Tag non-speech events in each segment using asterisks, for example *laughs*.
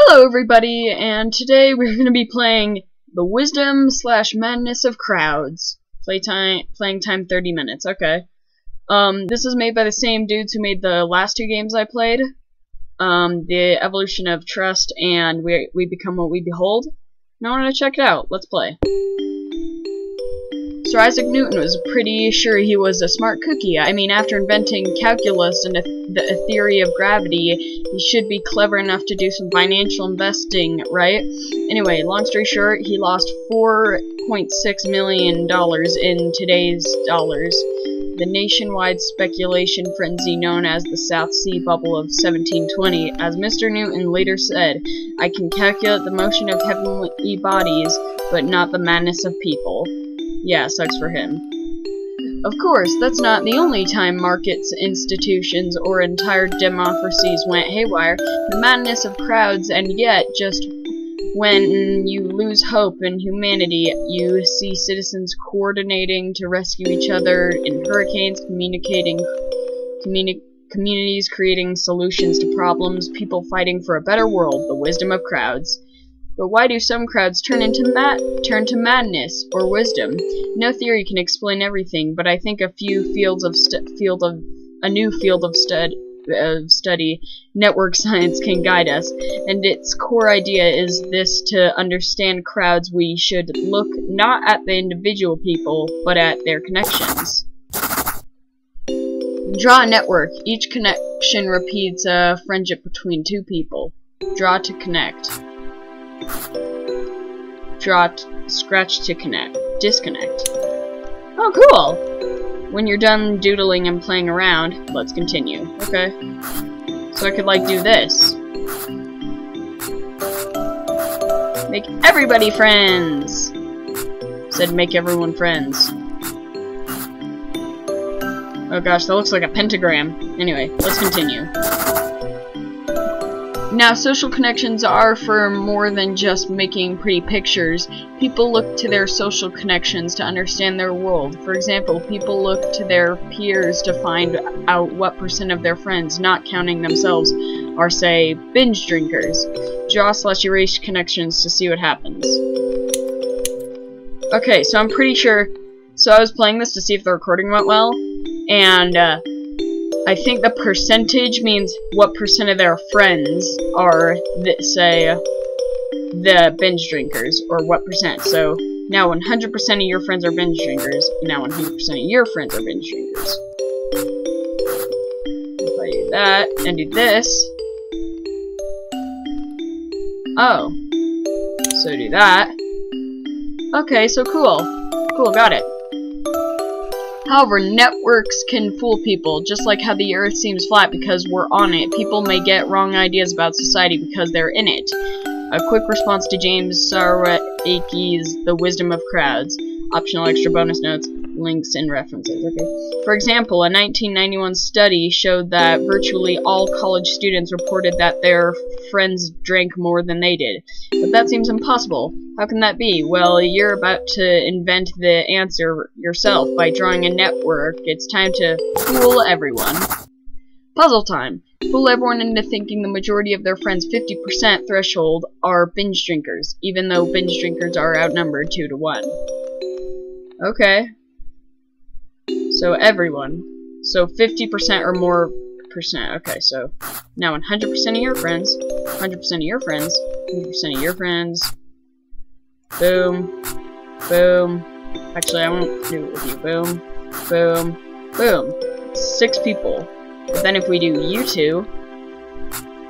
Hello everybody, and today we're going to be playing The Wisdom slash Madness of Crowds. Playtime, playing time 30 minutes, okay. Um, this is made by the same dudes who made the last two games I played. Um, The Evolution of Trust and We, we Become What We Behold. Now I want to check it out. Let's play. Sir Isaac Newton was pretty sure he was a smart cookie. I mean, after inventing calculus and the theory of gravity, he should be clever enough to do some financial investing, right? Anyway, long story short, he lost $4.6 million in today's dollars. The nationwide speculation frenzy known as the South Sea Bubble of 1720. As Mr. Newton later said, I can calculate the motion of heavenly bodies, but not the madness of people. Yeah, sucks for him. Of course, that's not the only time markets, institutions, or entire democracies went haywire. The madness of crowds, and yet, just when you lose hope in humanity, you see citizens coordinating to rescue each other in hurricanes, communicating, communi communities creating solutions to problems, people fighting for a better world, the wisdom of crowds. But why do some crowds turn into mad turn to madness or wisdom? No theory can explain everything, but I think a few fields of field of a new field of stud of study, network *laughs* science can guide us, and its core idea is this to understand crowds we should look not at the individual people, but at their connections. Draw a network. Each connection repeats a friendship between two people. Draw to connect. Draw, scratch to connect, disconnect. Oh, cool! When you're done doodling and playing around, let's continue. Okay. So I could, like, do this. Make everybody friends! Said make everyone friends. Oh gosh, that looks like a pentagram. Anyway, let's continue. Now, social connections are for more than just making pretty pictures. People look to their social connections to understand their world. For example, people look to their peers to find out what percent of their friends, not counting themselves, are, say, binge drinkers. Draw slash erase connections to see what happens. Okay, so I'm pretty sure... So I was playing this to see if the recording went well, and, uh, I think the percentage means what percent of their friends are, say, the binge drinkers, or what percent. So, now 100% of your friends are binge drinkers, now 100% of your friends are binge drinkers. If I do that, and do this... Oh. So do that. Okay, so cool. Cool, got it. However, networks can fool people, just like how the Earth seems flat because we're on it. People may get wrong ideas about society because they're in it. A quick response to James Surowiecki's The Wisdom of Crowds. Optional extra bonus notes, links, and references. Okay. For example, a 1991 study showed that virtually all college students reported that their friends drank more than they did. But that seems impossible. How can that be? Well, you're about to invent the answer yourself by drawing a network. It's time to fool everyone. Puzzle time. Fool everyone into thinking the majority of their friends' 50% threshold are binge drinkers, even though binge drinkers are outnumbered 2 to 1. Okay. So everyone. So 50% or more percent. Okay, so now 100% of your friends, 100% of your friends, 100% of your friends, Boom. Boom. Actually, I won't do it with you. Boom. Boom. Boom. Six people. But then if we do you two,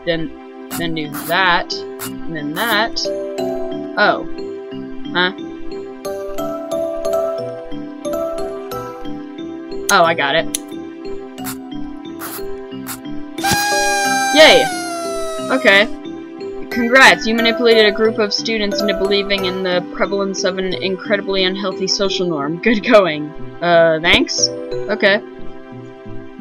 then then do that, and then that. Oh. Huh? Oh, I got it. Yay! Okay. Congrats, you manipulated a group of students into believing in the prevalence of an incredibly unhealthy social norm. Good going. Uh, thanks? Okay.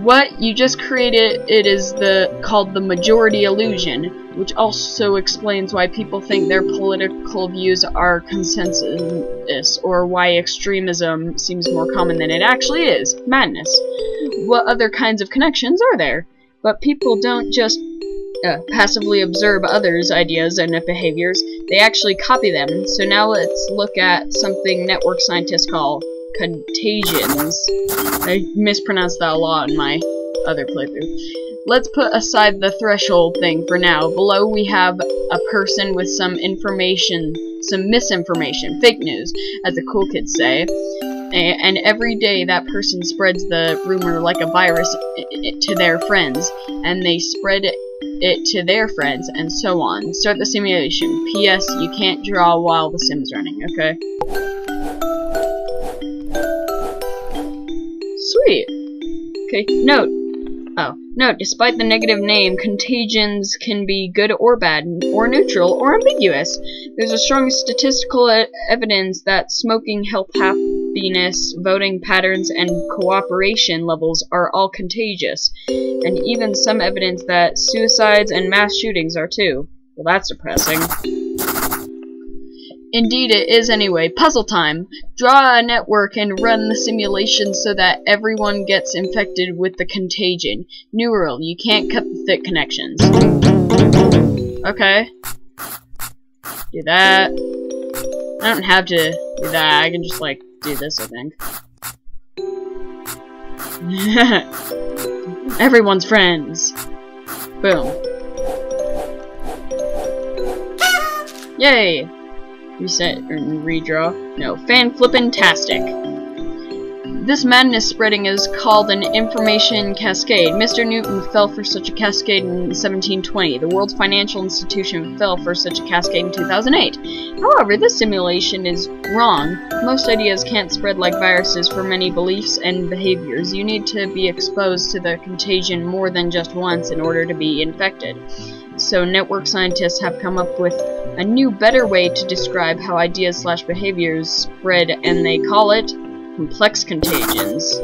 What you just created it is the called the majority illusion, which also explains why people think their political views are consensus, or why extremism seems more common than it actually is. Madness. What other kinds of connections are there? But people don't just uh, passively observe others' ideas and behaviors, they actually copy them. So now let's look at something network scientists call contagions. I mispronounced that a lot in my other playthrough. Let's put aside the threshold thing for now. Below we have a person with some information, some misinformation, fake news, as the cool kids say. And every day that person spreads the rumor like a virus to their friends, and they spread it to their friends, and so on. Start the simulation. P.S. You can't draw while the sim's running, okay? Okay, note. Oh, note, despite the negative name, contagions can be good or bad, or neutral, or ambiguous. There's a strong statistical e evidence that smoking, health happiness, voting patterns, and cooperation levels are all contagious, and even some evidence that suicides and mass shootings are too. Well, that's depressing. Indeed it is anyway. Puzzle time! Draw a network and run the simulation so that everyone gets infected with the contagion. New rule, you can't cut the thick connections. Okay. Do that. I don't have to do that, I can just like do this I think. *laughs* Everyone's friends. Boom. Yay! Reset and redraw. No, fan flippin' tastic. This madness spreading is called an information cascade. Mr. Newton fell for such a cascade in 1720. The world's financial institution fell for such a cascade in 2008. However, this simulation is wrong. Most ideas can't spread like viruses for many beliefs and behaviors. You need to be exposed to the contagion more than just once in order to be infected. So network scientists have come up with a new, better way to describe how ideas slash behaviors spread, and they call it complex contagions.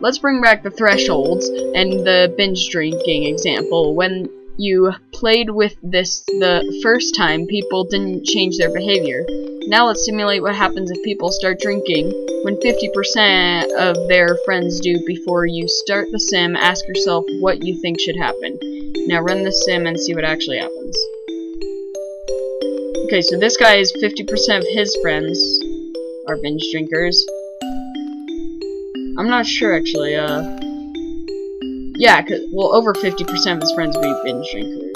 Let's bring back the thresholds and the binge drinking example. When you played with this the first time, people didn't change their behavior. Now let's simulate what happens if people start drinking. When 50% of their friends do before you start the sim, ask yourself what you think should happen. Now run the sim and see what actually happens. Okay, so this guy is 50% of his friends are binge drinkers. I'm not sure, actually, uh... Yeah, cause, well, over 50% of his friends will be binge drinkers.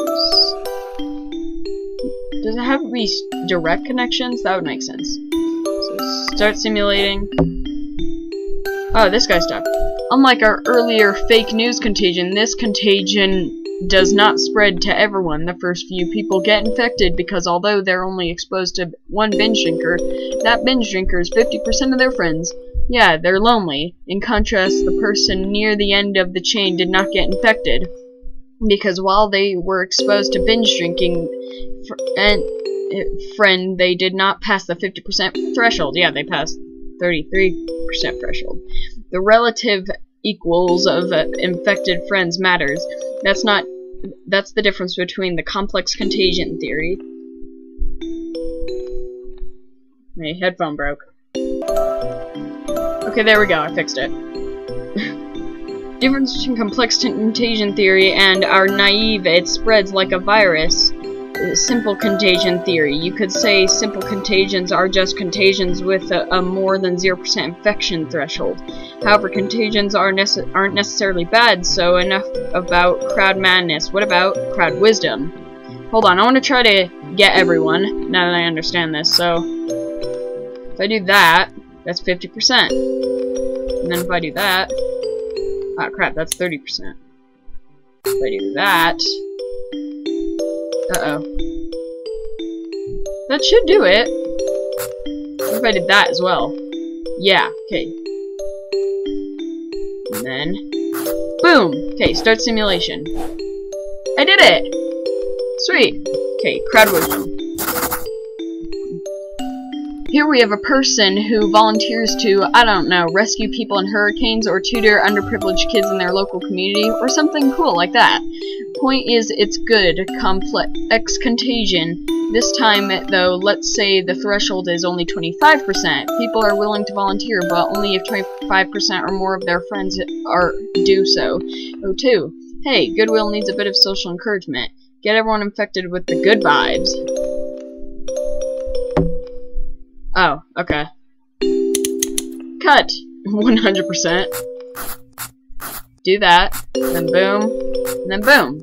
Does it have direct connections? That would make sense. So, start simulating. Oh, this guy's stuck. Unlike our earlier fake news contagion, this contagion does not spread to everyone. The first few people get infected because although they're only exposed to one binge drinker, that binge drinker is 50% of their friends. Yeah, they're lonely. In contrast, the person near the end of the chain did not get infected. Because while they were exposed to binge drinking fr and uh, friend, they did not pass the 50% threshold. Yeah, they passed 33% threshold. The relative equals of uh, infected friends matters. That's not that's the difference between the complex contagion theory. My headphone broke. Okay, there we go, I fixed it. *laughs* difference between complex contagion theory and our naive it spreads like a virus simple contagion theory. You could say simple contagions are just contagions with a, a more than 0% infection threshold. However, contagions are nece aren't necessarily bad, so enough about crowd madness. What about crowd wisdom? Hold on, I want to try to get everyone, now that I understand this. So, if I do that, that's 50%. And then if I do that, oh crap, that's 30%. If I do that, uh-oh. That should do it. What if I did that as well? Yeah, okay. And then... Boom! Okay, start simulation. I did it! Sweet! Okay, crowd wisdom. Here we have a person who volunteers to, I don't know, rescue people in hurricanes or tutor underprivileged kids in their local community or something cool like that. Point is, it's good, complex contagion. This time, though, let's say the threshold is only 25%. People are willing to volunteer, but only if 25% or more of their friends are do so. Oh, too. Hey, Goodwill needs a bit of social encouragement. Get everyone infected with the good vibes. Oh, okay. Cut! *laughs* 100%. Do that, then boom, then boom.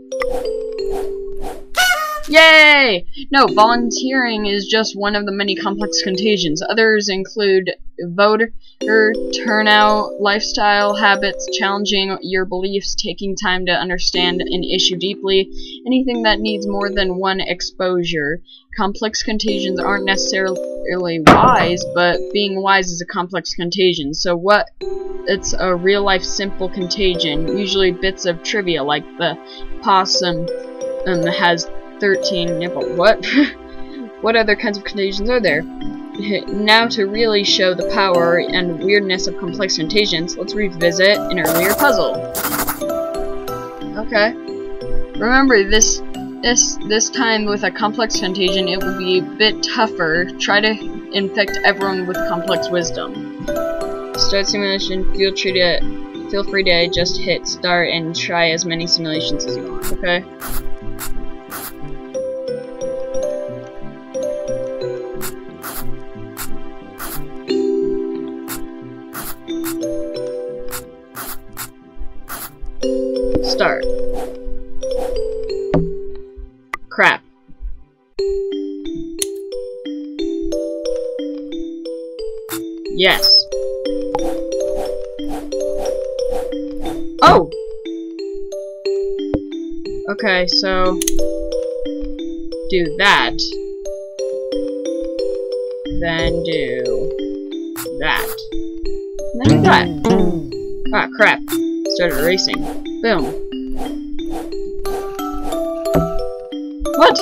Yay! No, volunteering is just one of the many complex contagions. Others include voter turnout, lifestyle habits, challenging your beliefs, taking time to understand an issue deeply, anything that needs more than one exposure. Complex contagions aren't necessarily wise, but being wise is a complex contagion. So what? It's a real-life simple contagion, usually bits of trivia like the possum um, has 13 nipple. What? *laughs* what other kinds of contagions are there? *laughs* now to really show the power and weirdness of complex contagions, let's revisit an earlier puzzle. Okay. Remember, this this this time with a complex contagion, it will be a bit tougher. Try to infect everyone with complex wisdom. Start simulation. Feel free to feel free to just hit start and try as many simulations as you want. Okay. Do that. Then do... That. then do that. Ah, crap. Started racing. Boom. What?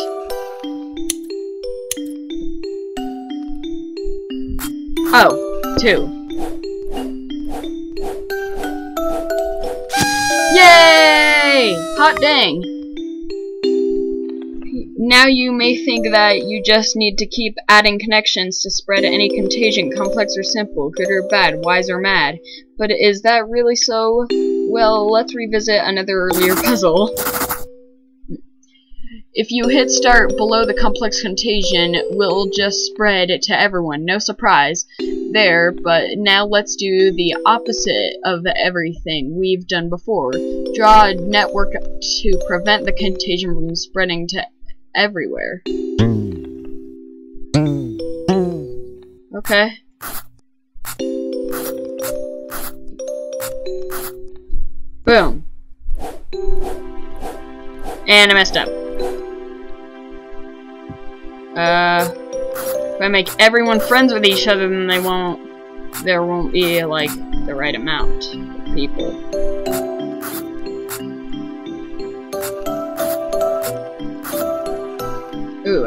Oh, two. Yay! Hot dang! Now you may think that you just need to keep adding connections to spread any contagion, complex or simple, good or bad, wise or mad. But is that really so? Well, let's revisit another earlier puzzle. If you hit start below the complex contagion, we'll just spread it to everyone. No surprise there, but now let's do the opposite of everything we've done before. Draw a network to prevent the contagion from spreading to everywhere. Okay. Boom. And I messed up. Uh, if I make everyone friends with each other, then they won't, there won't be, like, the right amount of people.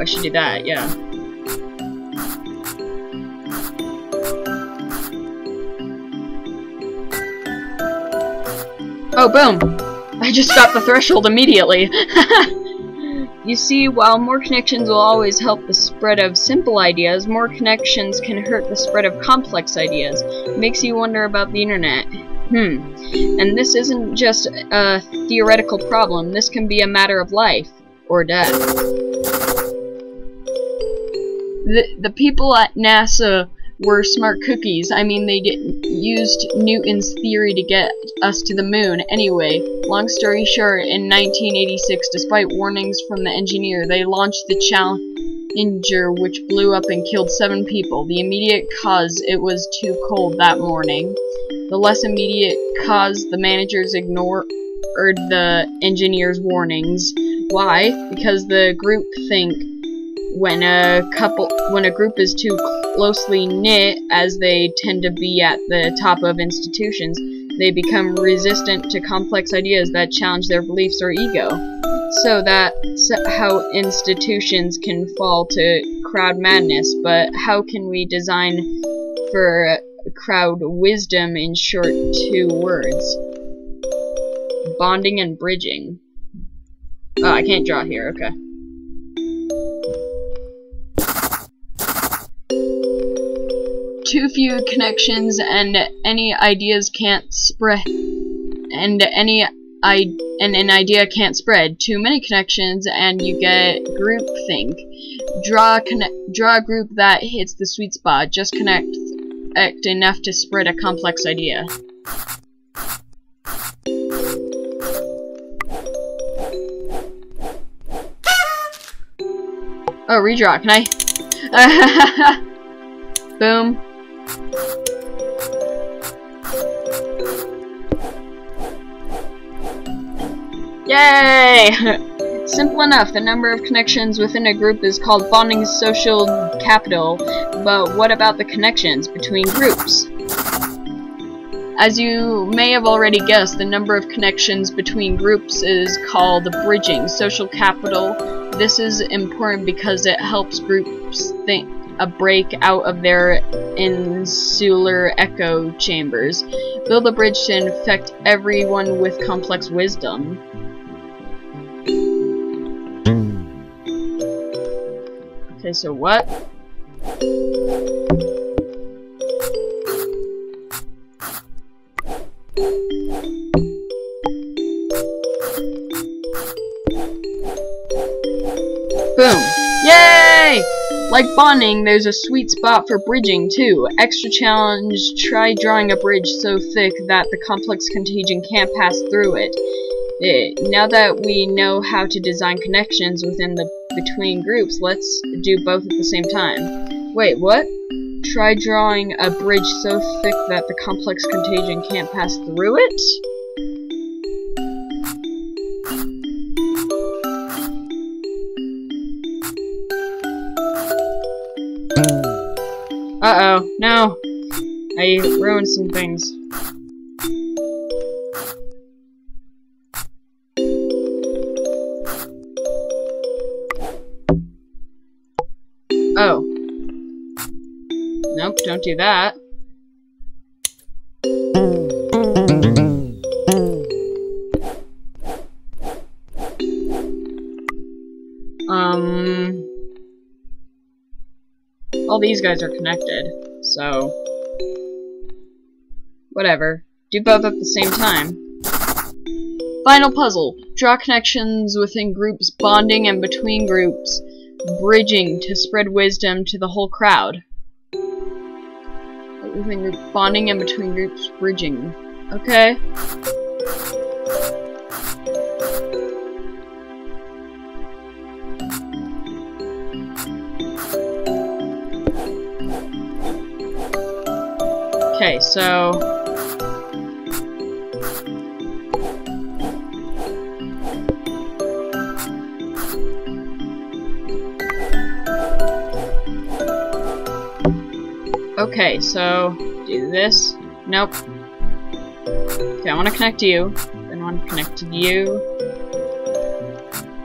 I should do that, yeah. Oh, boom! I just got the threshold immediately! *laughs* you see, while more connections will always help the spread of simple ideas, more connections can hurt the spread of complex ideas. makes you wonder about the internet. Hmm. And this isn't just a theoretical problem, this can be a matter of life or death the, the people at NASA were smart cookies. I mean, they used Newton's theory to get us to the moon. Anyway, long story short, in 1986, despite warnings from the engineer, they launched the Challenger, which blew up and killed seven people. The immediate cause, it was too cold that morning. The less immediate cause, the managers ignored the engineer's warnings. Why? Because the group think when a couple when a group is too closely knit as they tend to be at the top of institutions they become resistant to complex ideas that challenge their beliefs or ego. So that's how institutions can fall to crowd madness but how can we design for crowd wisdom in short two words? Bonding and bridging. Oh I can't draw here okay too few connections and any ideas can't spread and any I and an idea can't spread. Too many connections and you get groupthink. Draw draw a group that hits the sweet spot. Just connect enough to spread a complex idea. Oh, redraw. Can I? *laughs* Boom. Yay! *laughs* Simple enough, the number of connections within a group is called bonding social capital, but what about the connections between groups? As you may have already guessed, the number of connections between groups is called the bridging social capital. This is important because it helps groups think a break out of their insular echo chambers. Build a bridge to infect everyone with complex wisdom. Okay, so what? Boom. Like bonding, there's a sweet spot for bridging, too. Extra challenge, try drawing a bridge so thick that the complex contagion can't pass through it. it. Now that we know how to design connections within the between groups, let's do both at the same time. Wait, what? Try drawing a bridge so thick that the complex contagion can't pass through it? Uh-oh, no. I ruined some things. Oh. Nope, don't do that. These guys are connected, so... Whatever. Do both at the same time. Final puzzle. Draw connections within groups, bonding and between groups bridging to spread wisdom to the whole crowd. Within group bonding and between groups bridging. Okay. Okay, so Okay, so do this. Nope. Okay, I want to connect to you. Then I want to connect to you.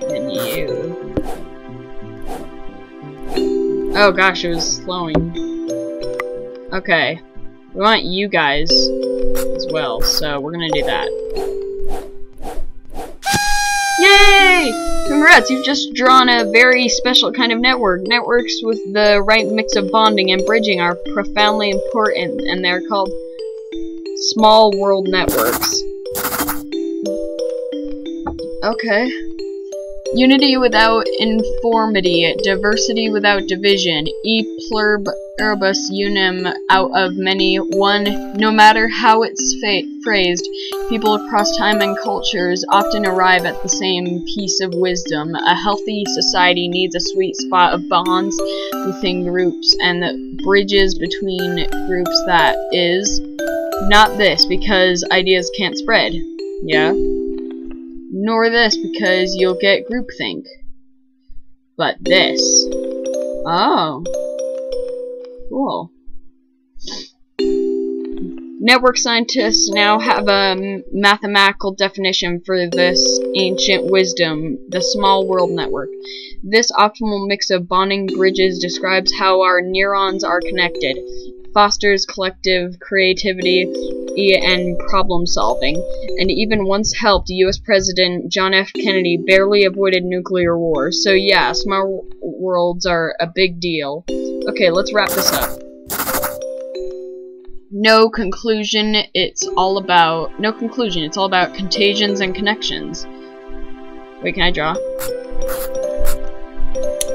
Then you. Oh gosh, it was slowing. Okay. We want you guys as well, so we're gonna do that. Yay! Congrats, you've just drawn a very special kind of network. Networks with the right mix of bonding and bridging are profoundly important, and they're called small world networks. Okay. Unity without informity, diversity without division, e pluribus unum out of many, one, no matter how it's phrased, people across time and cultures often arrive at the same piece of wisdom. A healthy society needs a sweet spot of bonds within groups and the bridges between groups that is not this because ideas can't spread. Yeah? Nor this, because you'll get groupthink. But this. Oh. Cool. Network scientists now have a mathematical definition for this ancient wisdom, the small world network. This optimal mix of bonding bridges describes how our neurons are connected, fosters collective creativity, and problem solving, and even once helped US President John F. Kennedy barely avoided nuclear war. So yeah, small worlds are a big deal. Okay, let's wrap this up. no conclusion, it's all about... No conclusion, it's all about contagions and connections. Wait, can I draw?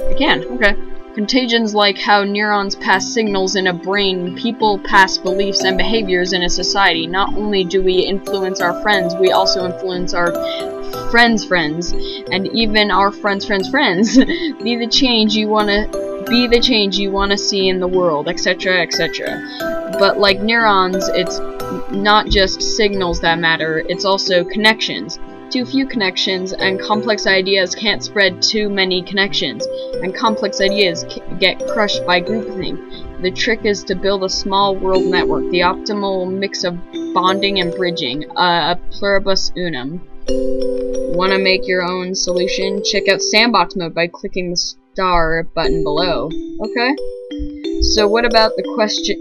I can, okay. Contagions like how neurons pass signals in a brain, people pass beliefs and behaviors in a society. Not only do we influence our friends, we also influence our friends' friends, and even our friends' friends' friends. *laughs* be the change you want to be the change you want to see in the world, etc., etc. But like neurons, it's not just signals that matter, it's also connections. Too few connections, and complex ideas can't spread too many connections, and complex ideas get crushed by groupthink. The trick is to build a small world network, the optimal mix of bonding and bridging, uh, a pluribus unum. Want to make your own solution? Check out sandbox mode by clicking the star button below. Okay. So what about the question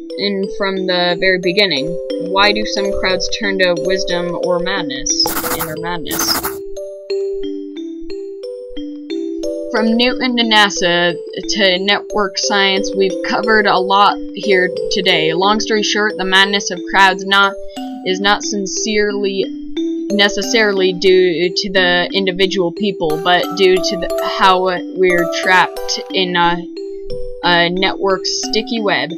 from the very beginning? Why do some crowds turn to wisdom or madness? Inner madness. From Newton to NASA to network science, we've covered a lot here today. Long story short, the madness of crowds not is not sincerely necessarily due to the individual people, but due to the, how we're trapped in a a network sticky web.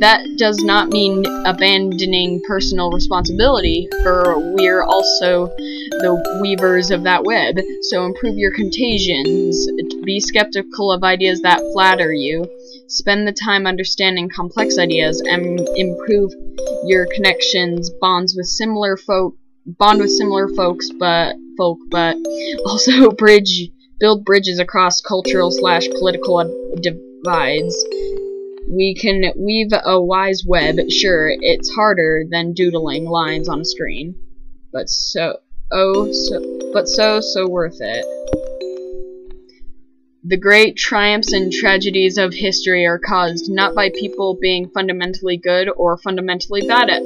That does not mean abandoning personal responsibility, for we're also the weavers of that web, so improve your contagions, be skeptical of ideas that flatter you, spend the time understanding complex ideas, and improve your connections, bonds with similar folk, bond with similar folks, but folk, but *laughs* also bridge, build bridges across cultural slash political uh, We can weave a wise web. Sure, it's harder than doodling lines on a screen, but so oh so but so so worth it. The great triumphs and tragedies of history are caused not by people being fundamentally good or fundamentally bad at,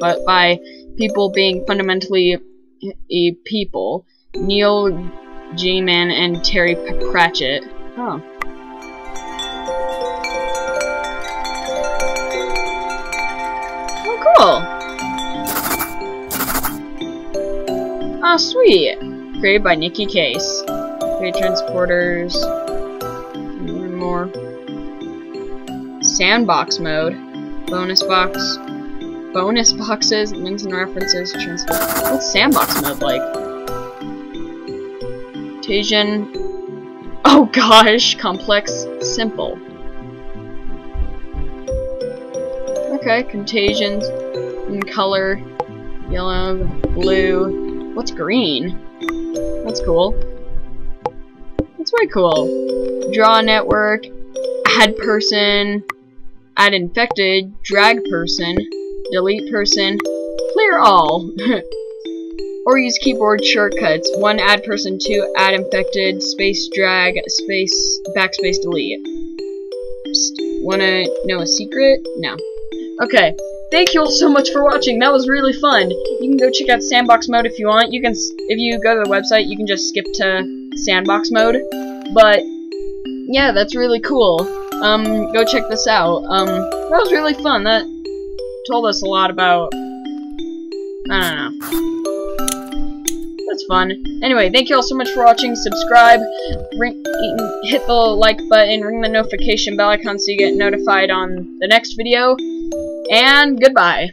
but by people being fundamentally people. Neil Gaiman and Terry Pratchett. Oh. Cool! Oh, sweet! Created by Nicky Case. Create transporters. More. Sandbox mode. Bonus box. Bonus boxes, links and references, transfer. What's sandbox mode like? Tajan. Oh gosh, complex, simple. Okay, contagions in color, yellow, blue. What's green? That's cool. That's very cool. Draw network, add person, add infected, drag person, delete person, clear all. *laughs* or use keyboard shortcuts. One add person, two add infected, space drag, space backspace delete. Psst. Wanna know a secret? No. Okay, thank you all so much for watching. That was really fun. You can go check out sandbox mode if you want. You can, if you go to the website, you can just skip to sandbox mode. But yeah, that's really cool. Um, go check this out. Um, that was really fun. That told us a lot about. I don't know. That's fun. Anyway, thank you all so much for watching. Subscribe, ring, hit the like button, ring the notification bell icon so you get notified on the next video and goodbye.